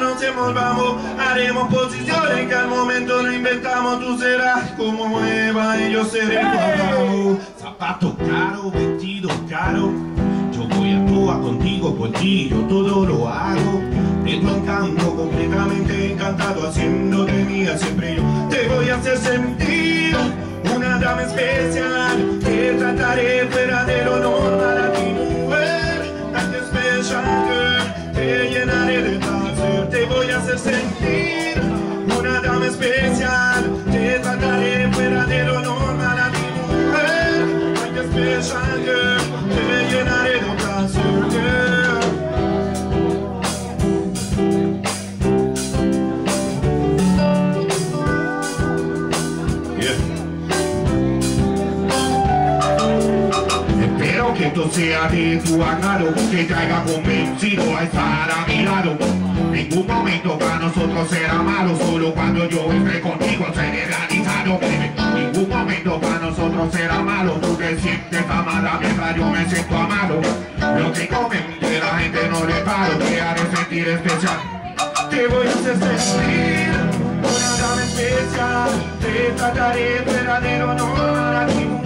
no nos envolvamos. Haremos posiciones que al momento no inventamos. Tú serás como Eva y yo seré tu Zapatos caros, vestidos caros. Yo voy a toa contigo por ti, yo todo lo hago. Tu encanto completamente encantado Haciéndote mía siempre yo. Te voy a hacer sentir Una dama especial Te trataré fuera de lo normal a ti mujer Tan especial girl Te llenaré This is. Sea de tu agrado Que haya convencido a estar a mi lado. Ningún momento para nosotros será malo Solo cuando yo esté contigo seré realizado. Ningún momento para nosotros será malo Tú te sientes amada mientras yo me siento amado. Lo que comen que la gente no le paro Te haré sentir especial. Te voy a hacer sentir Una dama especial Te trataré verdadero ti. mujer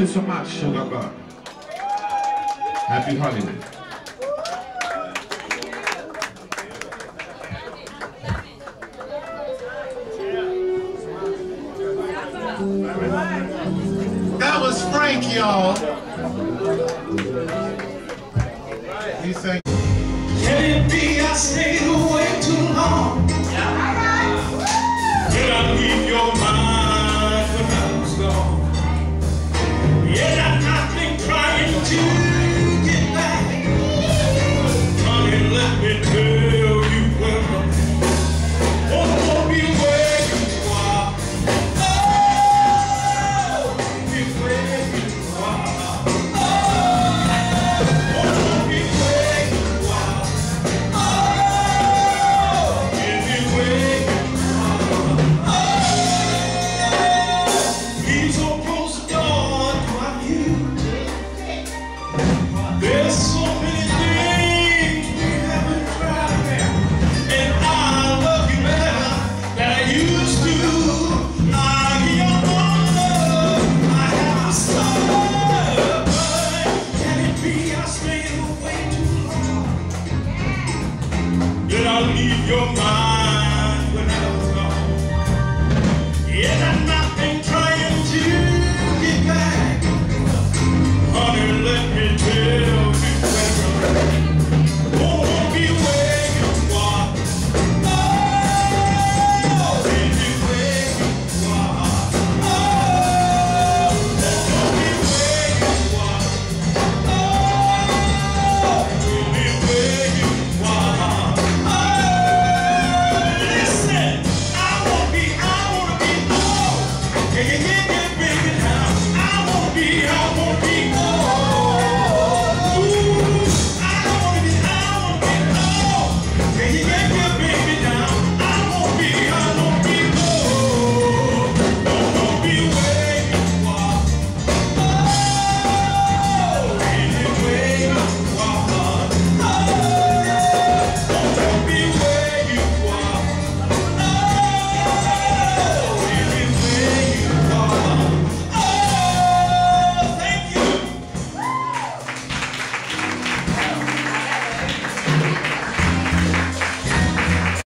you so much, Sugar Bar. Happy holiday. That was Frank, y'all. He sang. Can it be I stayed away too long? Your mind when I was gone? Yes, I